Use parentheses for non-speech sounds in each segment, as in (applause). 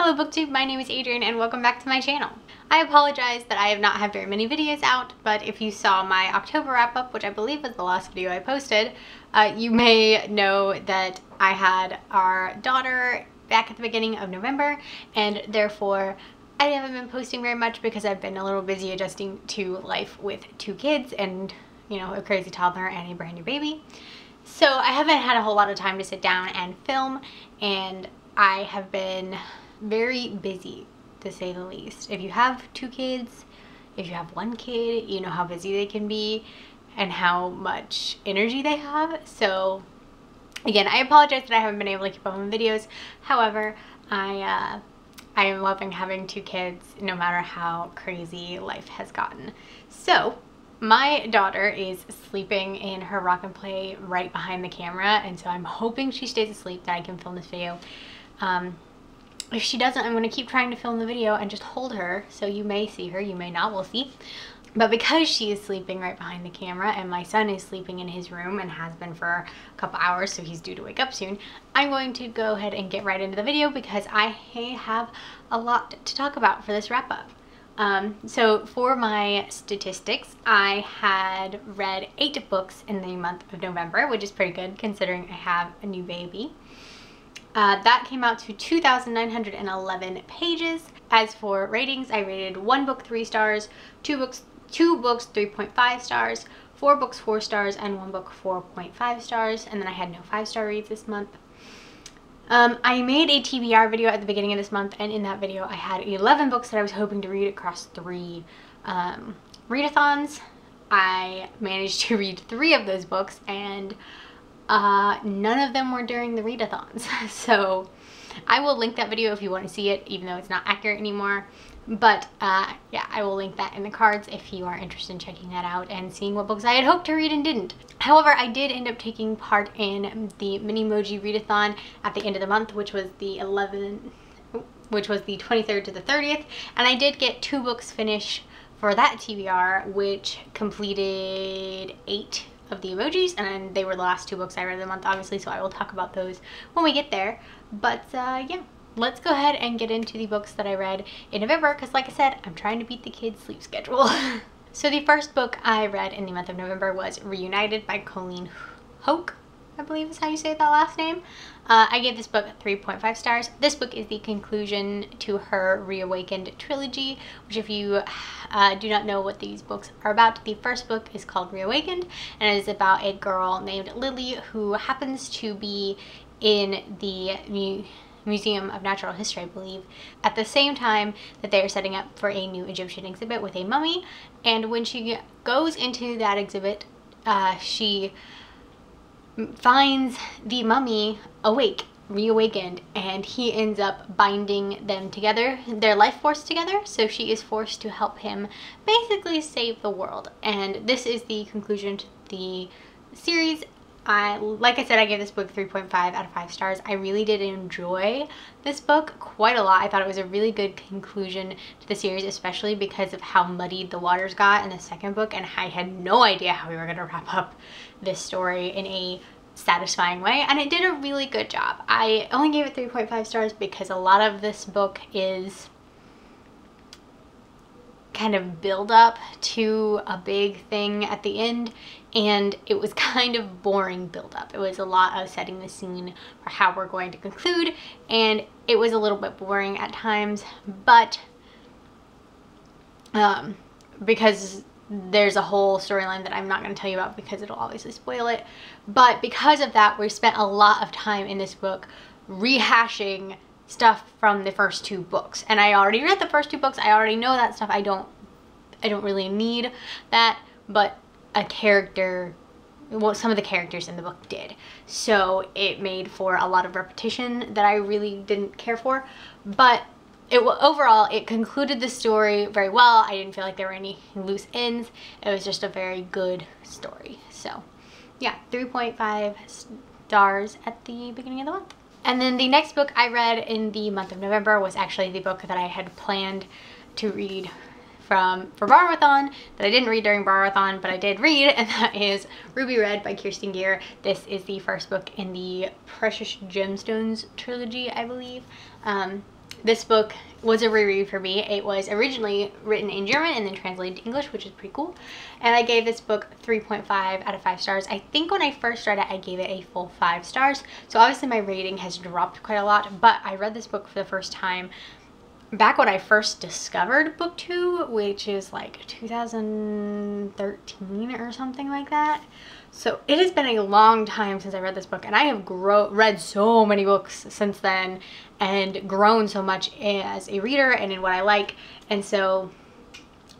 Hello booktube, my name is Adrienne and welcome back to my channel. I apologize that I have not had very many videos out, but if you saw my October wrap up, which I believe was the last video I posted, uh, you may know that I had our daughter back at the beginning of November and therefore I haven't been posting very much because I've been a little busy adjusting to life with two kids and you know a crazy toddler and a brand new baby. So I haven't had a whole lot of time to sit down and film and I have been very busy to say the least. If you have two kids, if you have one kid, you know how busy they can be and how much energy they have. So again, I apologize that I haven't been able to keep up on videos. However, I uh, I am loving having two kids no matter how crazy life has gotten. So my daughter is sleeping in her rock and play right behind the camera and so I'm hoping she stays asleep that I can film this video. Um, if she doesn't, I'm to keep trying to film the video and just hold her. So you may see her, you may not, we'll see. But because she is sleeping right behind the camera and my son is sleeping in his room and has been for a couple hours, so he's due to wake up soon, I'm going to go ahead and get right into the video because I have a lot to talk about for this wrap up. Um, so for my statistics, I had read eight books in the month of November, which is pretty good considering I have a new baby. Uh, that came out to 2,911 pages. As for ratings, I rated one book three stars, two books two books 3.5 stars, four books four stars, and one book 4.5 stars. And then I had no five star reads this month. Um, I made a TBR video at the beginning of this month, and in that video I had 11 books that I was hoping to read across three um, readathons. I managed (laughs) to read three of those books, and uh, none of them were during the readathons. (laughs) so I will link that video if you want to see it, even though it's not accurate anymore. But uh, yeah, I will link that in the cards if you are interested in checking that out and seeing what books I had hoped to read and didn't. However, I did end up taking part in the Minimoji Readathon at the end of the month, which was the 11th, which was the 23rd to the 30th, and I did get two books finished for that TBR, which completed eight of the emojis and they were the last two books I read of the month obviously so I will talk about those when we get there. But uh, yeah let's go ahead and get into the books that I read in November because like I said I'm trying to beat the kids sleep schedule. (laughs) So the first book I read in the month of November was Reunited by Colleen Houck I believe is how you say that last name. Uh, I gave this book 3.5 stars. This book is the conclusion to her Reawakened trilogy, which if you uh, do not know what these books are about, the first book is called Reawakened, and it is about a girl named Lily who happens to be in the mu Museum of Natural History, I believe, at the same time that they are setting up for a new Egyptian exhibit with a mummy. And when she goes into that exhibit, uh, she finds the mummy awake reawakened and he ends up binding them together their life force together so she is forced to help him basically save the world. And this is the conclusion to the series I, like I said, I gave this book 3.5 out of 5 stars. I really did enjoy this book quite a lot. I thought it was a really good conclusion to the series, especially because of how muddied the waters got in the second book, and I had no idea how we were going to wrap up this story in a satisfying way and it did a really good job. I only gave it 3.5 stars because a lot of this book is kind of build up to a big thing at the end and it was (laughs) kind of boring build up. It was a lot of setting the scene for how we're going to conclude and it was a little bit boring at times but um, because there's a whole storyline that I'm not going to tell you about because it'll obviously spoil it. But because of that, we spent a lot of time in this book rehashing stuff from the first two books. And I already read the first two books. I already know that stuff. I don't I don't really need that, but a character well some of the characters in the book did. So it made for a lot of repetition that I really didn't care for. But it overall it concluded the story very well i didn't feel like there were any loose ends it was just a very good story so yeah 3.5 stars at the beginning of the month and then the next book i read in the month of november was actually the book that i had planned to read from for Bar-A-Thon that I didn't read during Bar-A-Thon, but I did read, and that is Ruby Red by Kirsten Gier. This is the first book in the Precious Gemstones trilogy, I believe. Um, this book was a reread for me. It was originally written in German and then translated to English, which is pretty cool. And I gave this book 3.5 out of 5 stars. I think when I first read it, I gave it a full 5 stars. So obviously my rating has dropped quite a lot, but I read this book for the first time back when I first discovered BookTube, which is like 2013 or something like that. So it has been a long time since I read this book and I have read so many books since then and grown so much as a reader and in what I like. And so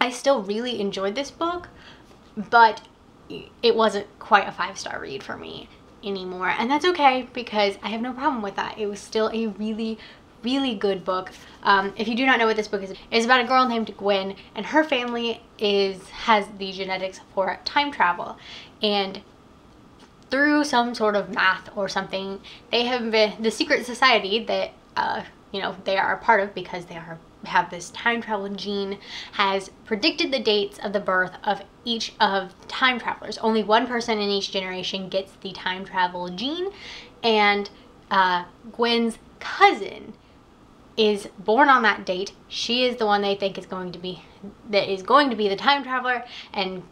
I still really enjoyed this book, but it wasn't quite a five-star read for me anymore. And that's okay because I have no problem with that. It was still a really, really good book. Um, if you do not know what this book is, it's about a girl named Gwen and her family is has the genetics for time travel. And through some sort of math or something, they have been, the secret society that, uh, you know, they are a part of because they are have this time travel gene has predicted the dates of the birth of each of time travelers. Only one person in each generation gets the time travel gene and uh, Gwen's cousin is born on that date. She is the one they think is going to be that is going to be the time traveler and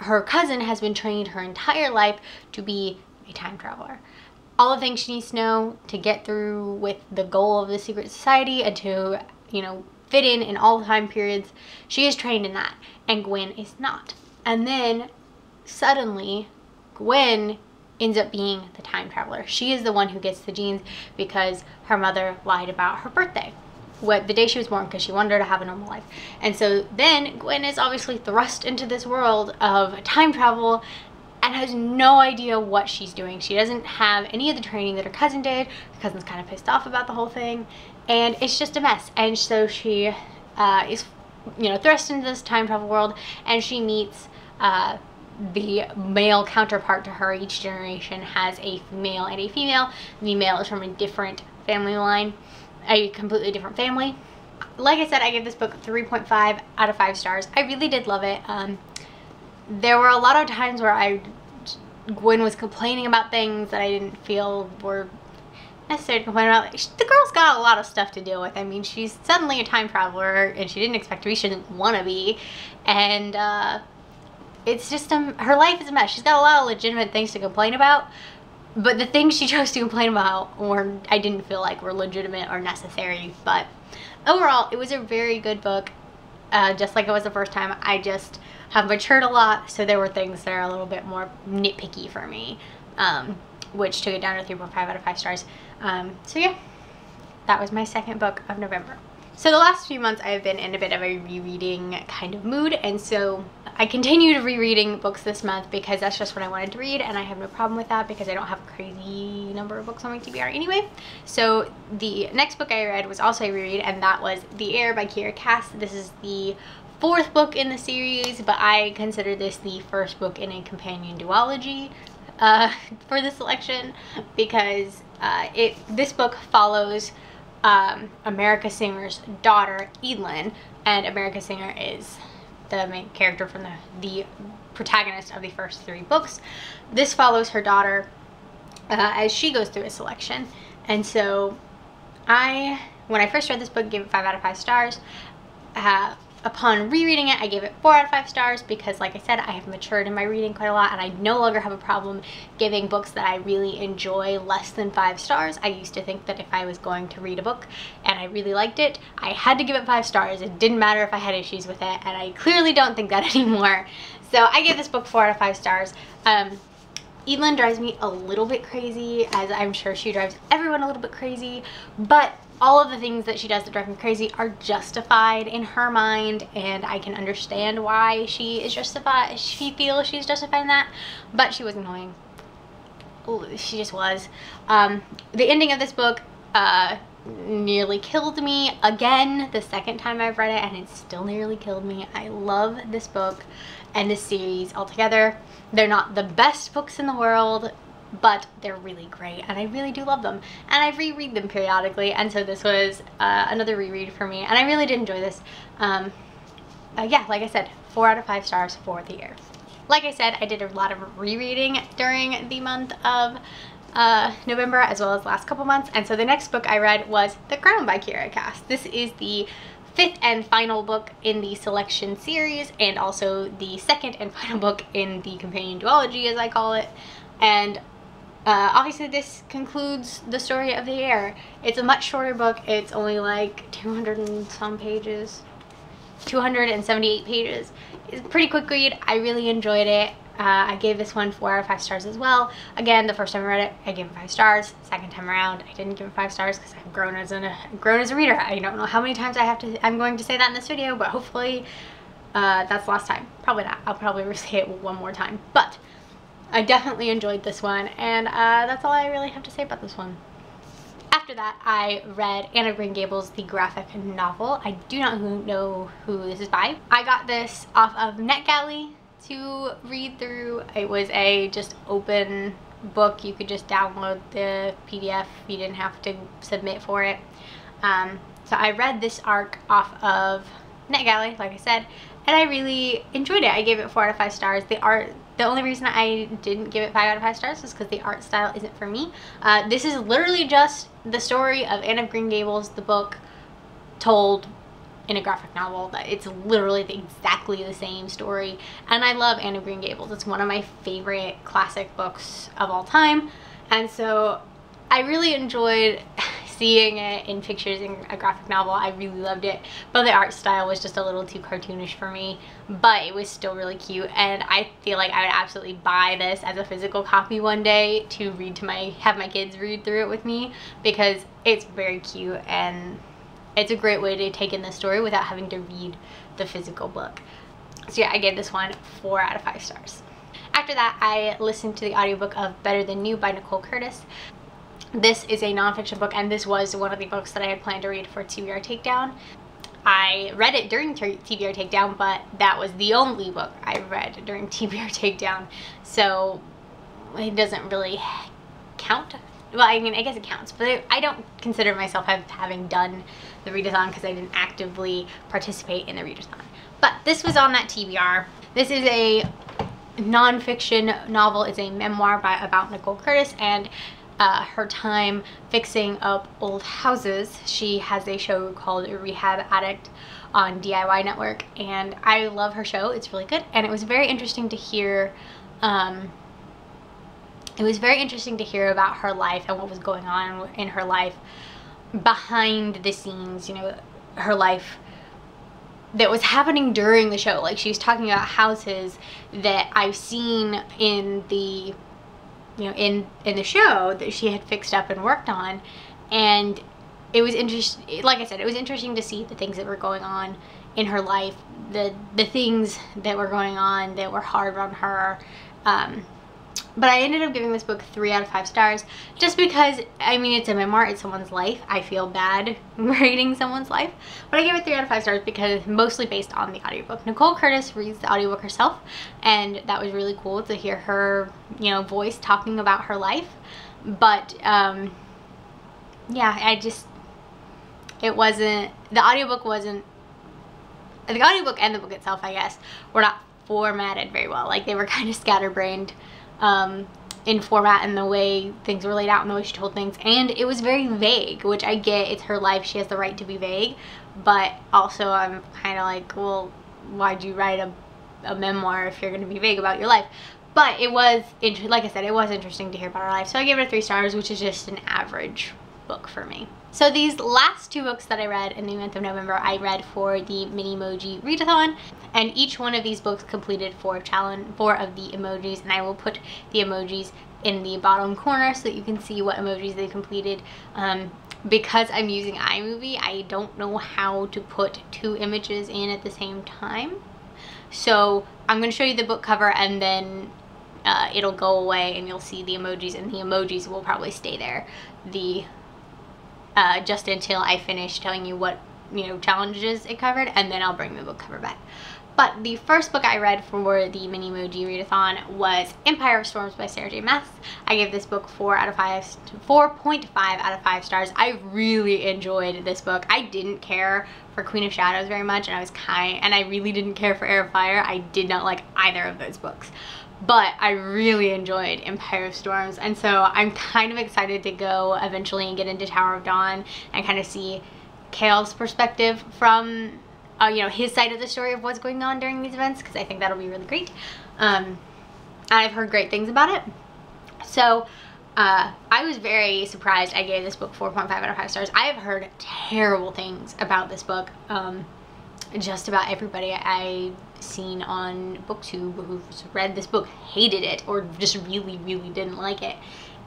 her cousin has been trained her entire life to be a time traveler. All the things she needs to know to get through with the goal of the secret society and to, you know, fit in in all time periods. She is trained in that and Gwen is not. And then suddenly Gwen ends up being the time traveler. She is the one who gets the genes because her mother lied about her birthday. What the day she was born because she wanted her to have a normal life. And so then Gwen is obviously thrust into this world of time travel and has no idea what she's doing. She doesn't have any of the training that her cousin did. Her cousin's kind of pissed off about the whole thing. And it's just a mess. And so she uh, is, you know, thrust into this time travel world and she meets uh, the male counterpart to her. Each generation has a male and a female. The male is from a different family line, a completely different family. Like I said, I gave this book 3.5 out of 5 stars. I really did love it. Um, there were a lot of times where I, Gwen was complaining about things that I didn't feel were necessary to complain about. The girl's got a lot of stuff to deal with. I mean, she's suddenly a time traveler and she didn't expect to be, she didn't want to be. And, uh, it's just um, her life is a mess. She's got a lot of legitimate things to complain about, but the things she (laughs) chose to complain about were I didn't feel like were legitimate or necessary. But overall, it was a very good book. Uh, just like it was the first time, I just have matured a lot, so there were things that are a little bit more nitpicky for me, um, which took it down to 3.5 out of 5 stars. Um, so yeah, that was my second book of November. So the last few months I've been in a bit of a rereading kind of mood and so I continued rereading books this month because that's just what I wanted to read and I have no problem with that because I don't have a crazy number of books on my TBR anyway. So the next book I read was also a reread and that was The Heir by Kiera Cass. This is the fourth book in the series but I consider this the first book in a companion duology uh, (laughs) for the selection because uh, it this book follows um, America Singer's daughter, Eadlyn, and America Singer is the main character from the, the protagonist of the first three books. This follows her daughter uh, as she goes through a selection. And so I, when I first read this book, gave it 5 out of 5 stars. Uh, upon rereading it, I gave it 4 out of 5 stars because, like I said, I have matured in my reading quite a lot and I no longer have a problem giving books that I really enjoy less than 5 stars. I used to think that if I was going to read a book and I really liked it, I had to give it 5 stars. It didn't matter if I had issues with it and I clearly don't think that (laughs) anymore. So I gave this book 4 out of 5 stars. Um, Eadlyn drives me a little bit crazy, as I'm sure she drives everyone a little bit crazy, but all of the things that she does that drive me crazy are justified in her mind and I can understand why she is justified she feels she's justified in that but she was annoying. She just was. Um, the ending of this book uh, nearly killed me again the second time I've read it and it still nearly killed me. I love this book and this series altogether. They're not the best books in the world but they're really great and I really do love them and I reread them periodically and so this was uh, another reread for me and I really did enjoy this um, uh, yeah like I said four out of five stars for the year like I said I did a lot of rereading during the month of uh, November as well as last couple months. And so the next book I read was The Crown by Kiera Cass. This is the fifth and final book in the selection series and also the second and (laughs) final book in the companion duology as I call it. And uh, obviously this concludes the story of the heir. It's a much shorter book. It's only like 200 and some pages. 278 pages. It's pretty quick read. I really enjoyed it. Uh, I gave this one four out of five stars as well. Again, the first time I read it, I gave it five stars. Second time around, I didn't give it five stars because I've grown as a grown as a reader. I don't know how many times I have to. I'm going to say that in this video, but hopefully, uh, that's last time. Probably not. I'll probably say it one more time. But I definitely enjoyed this one, and uh, that's all I really have to say about this one. After that, I read Anne of Green Gables, the graphic novel. I do not know who this is by. I got this off of NetGalley to read through. It was a just open book. You could just download the PDF. You didn't have to submit for it. Um, so I read this arc off of NetGalley, like I said, and I really enjoyed it. I gave it four out of five stars. The art, the only reason I didn't give it five out of five stars is because the art style isn't for me. Uh, this is literally just the story of Anne of Green Gables, the book, told in a graphic novel. That it's literally exactly the same story. And I love Anne of Green Gables. It's one of my favorite classic books of all time. And so I really enjoyed seeing it in pictures in a graphic novel I really loved it but the art style was just a little too cartoonish for me but it was still really cute and I feel like I would absolutely buy this as a physical copy one day to read to my have my kids read through it with me because it's very cute and it's a great way to take in the story without having to read the physical book. So yeah, I gave this one four out of five stars. After that, I listened to the audiobook of Better Than New by Nicole Curtis. This is a nonfiction book, and this was one of the books that I had planned to read for TBR Takedown. I read it during TBR Takedown, but that was the only book I read during (laughs) TBR Takedown, so it doesn't really count. Well I mean I guess it counts but I don't consider myself having done the readathon because I didn't actively participate in the readathon. But this was on that TBR this is a nonfiction novel. It's a memoir by about Nicole Curtis and uh, her time fixing up old houses. She has a show called Rehab Addict on DIY Network and I love her show. It's really good and it was very interesting to hear um, it was very interesting to hear about her life and what was going on in her life behind the scenes, you know, her life that was happening during the show. Like she was talking about houses that I've seen in the you know, in in the show that she had fixed up and worked on. And it was interesting like I said, it was interesting to see the things that were going on in her life, the the things that were going on that were hard on her um, but I ended up giving this book three out of five stars just because, I mean, it's a memoir, it's someone's life. I feel bad (laughs) rating someone's life. But I gave it three out of five stars because mostly based on the audiobook. Nicole Curtis reads the audiobook herself and that was really cool to hear her, you know, voice talking about her life. But, um, yeah, I just, it wasn't, the audiobook wasn't, the audiobook and the book itself, I guess, were not formatted very well. Like they were (laughs) kind of scatterbrained um, in format and the way things were laid out and the way she told things. And it was very vague which I get it's her life. She has the right to be vague. But also I'm kind of like well why'd you write a, a memoir if you're going to be vague about your life? But it was like I said it was interesting to hear about her life. So I gave it a three stars which is just an average book for me so these last two books that I read in the month of November, I read for the Mini Minimoji Readathon, and each one of these books completed four challenge, four of the emojis, and I will put the emojis in the bottom corner so that you can see what emojis they completed. Um, because I'm using iMovie, I don't know how to put two images in at the same time. So I'm going to show you the book cover and then uh, it'll go away and you'll see the emojis and the emojis will probably stay there. The uh, just until I finish telling you what you know challenges it covered and then I'll bring the book cover back. But the first book I read for the Mini Minimoji Readathon was Empire of Storms by Sarah J Maas. I gave this book 4 out of 5, 4.5 out of 5 stars. I really enjoyed this book. I didn't care for Queen of Shadows very much and I was kind and I really didn't care for Heir of Fire. I did not like either of those books. But I really enjoyed Empire of Storms. And so I'm kind of excited to go eventually and get into Tower of Dawn and kind of see Chaol's perspective from uh, you know his side of the story of what's going on during these events because I think that'll be really great. Um, I've heard great things about it. So uh, I was very surprised I gave this book 4.5 out of 5 stars. I have heard terrible things about this book um, just about everybody I seen on booktube who's read this book hated it or just really really didn't like it.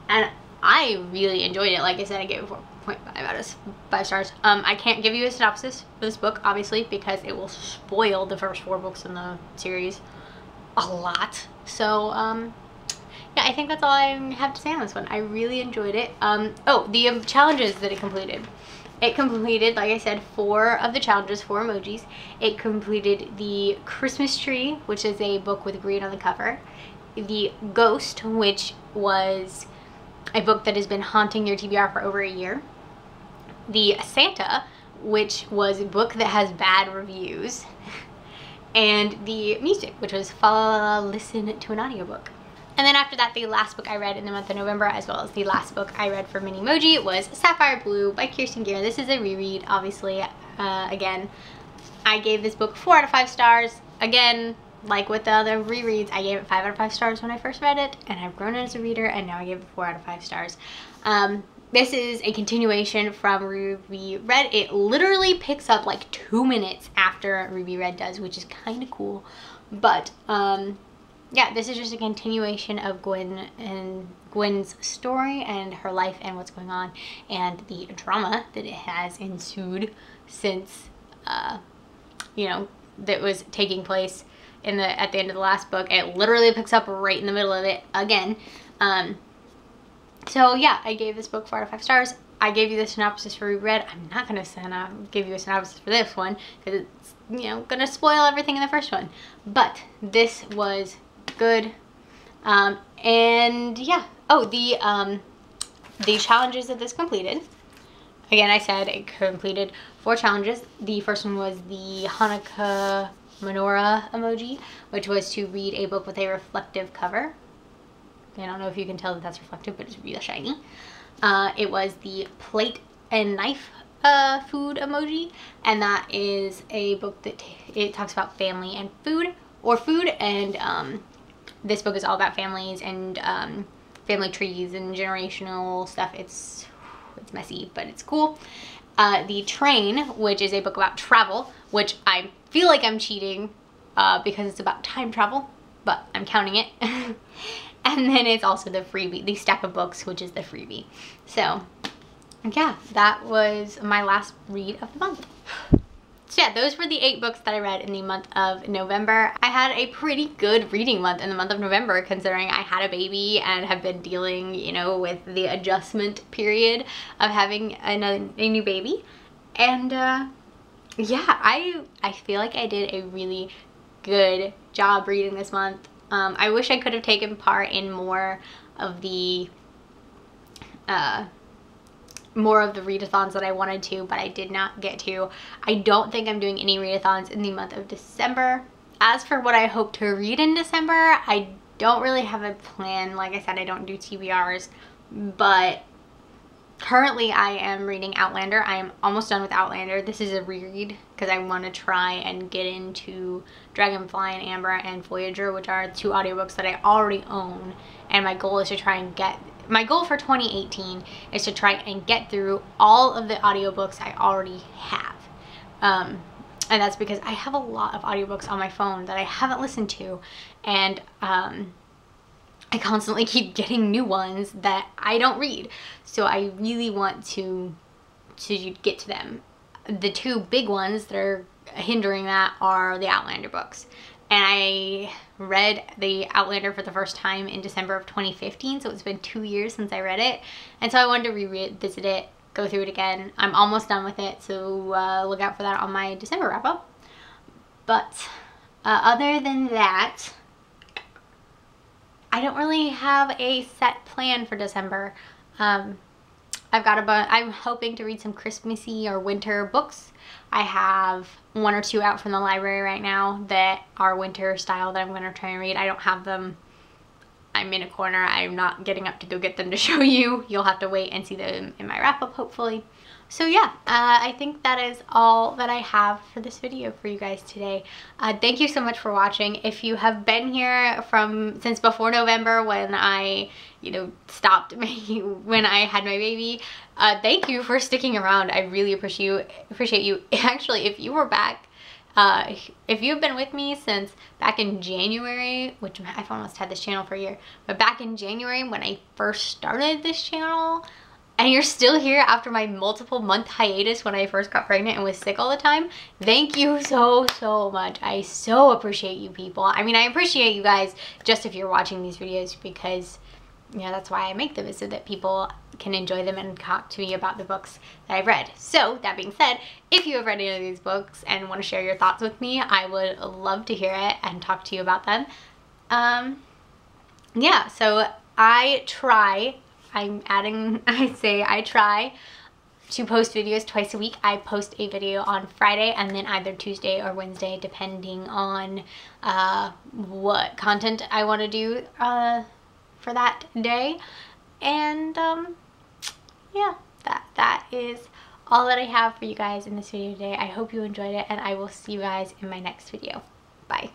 And I really enjoyed it. Like I said I gave it 4.5 out of 5 stars. Um, I can't give you a synopsis for this book obviously because it will spoil the first four books in the series a lot. So um, yeah I think that's all I have to say on this one. I really enjoyed it. Um, oh the um, challenges that it completed it completed, like I said, four of the challenges, four emojis. It completed the Christmas Tree, which is a book with green on the cover. The Ghost, which was a book that has been haunting your TBR for over a year. The Santa, which was a book that has bad reviews. (laughs) and the Music, which was follow, listen to an audiobook. And then after that, the last book I read in the month of November, as well as the last book I read for Minimoji was Sapphire Blue by Kirsten Gier. This is a reread, obviously. Uh, again, I gave this book 4 out of 5 stars. Again, like with the other rereads, I gave it 5 out of 5 stars when I first read it, and I've grown as a reader, and now I give it 4 out of 5 stars. Um, this is a continuation from Ruby Red. It literally picks up like two minutes after Ruby Red does, which is kind of cool. But um, yeah, this is just a continuation of Gwen and Gwen's story and her life and what's going on and the drama that it has ensued since, uh, you know, that was taking place in the at the end of the last book. It literally picks up right in the middle of it again. Um, so yeah, I gave this book four out of five stars. I gave you the synopsis for reread. I'm not gonna give you a synopsis for this one because it's you know gonna spoil everything in the first one. But this was good. Um, and yeah. Oh, the um, the challenges that this completed. Again, I said it completed four challenges. The first one was the Hanukkah menorah emoji, which was to read a book with a reflective cover. I don't know if you can tell that that's reflective, but it's really shiny. Uh, it was the plate and knife uh, food emoji, and that is a book that it talks about family and food, or food, and um, this book is all about families and um, family trees and generational stuff. It's it's messy, but it's cool. Uh, the Train, which is a book about travel, which I feel like I'm cheating uh, because it's about time travel, but I'm counting it. (laughs) and then it's also the freebie, the stack of books, which is the freebie. So yeah, that was my last read of the month. So yeah, those were the eight books that I read in the month of November. I had a pretty good reading month in the month of November considering I had a baby and have been dealing, you know, with the adjustment period of having a, new baby. And uh, yeah, I, I feel like I did a really good job reading this month. Um, I wish I could have taken part in more of the uh, more of the readathons that I wanted to, but I did not get to. I don't think I'm doing any readathons in the month of December. As for what I hope to read in December, I don't really have a plan. Like I said, I don't do TBRs, but currently I am reading Outlander. I am almost done with Outlander. This is a reread because I want to try and get into Dragonfly in Amber and Voyager, which are two audiobooks that I already own. And my goal is to try and get my goal for 2018 is to try and get through all of the audiobooks I already have. Um, and that's because I have a lot of audiobooks on my phone that I haven't listened to and um, I constantly (laughs) keep getting new ones that I don't read. So I really want to to get to them. The two big ones that are hindering that are the Outlander books and I read the Outlander for the first time in December of 2015 so it's been two years since I read it. And so I wanted to revisit it go through it again. I'm almost done with it so uh, look out for that on my December wrap up but uh, other than that I don't really have a set plan for December. Um, I've got a bunch I'm hoping to read some Christmassy or winter books I have one or two out from the library right now that are winter style that I'm going to try and read. I don't have them I'm in a corner. I'm not getting up to go get them to (laughs) show you. You'll have to wait and see them in my wrap up hopefully. So yeah, uh, I think that is all that I have for this video for you guys today. Uh, thank you so much for watching. If you have been here from since before November when I, you know, stopped (laughs) making, when I had my baby, uh, thank you for sticking around. I really appreciate, you. appreciate (laughs) you. Actually, if you were back uh, if you've been with me since back in January, which I've almost had this channel for a year, but back in January when I first started this channel, and you're still here after my multiple month hiatus when I first got pregnant and was sick all the time, thank you so, so much. I so appreciate you people. I mean, I appreciate you guys just if you're watching these videos because, you know, that's why I make them is so that people can enjoy them and talk to me about the books that I've read. So, that being said, if you have read any of these books and want to share your thoughts with me, I would love to hear it and talk to you about them. Um, yeah, so I try I'm adding, (laughs) I say I try to post videos twice a week. I post a video on Friday and then either Tuesday or Wednesday depending on uh, what content I want to do uh, for that day. And um, yeah, that that is all that I have for you guys in this video today. I hope you enjoyed it and I will see you guys in my next video. Bye.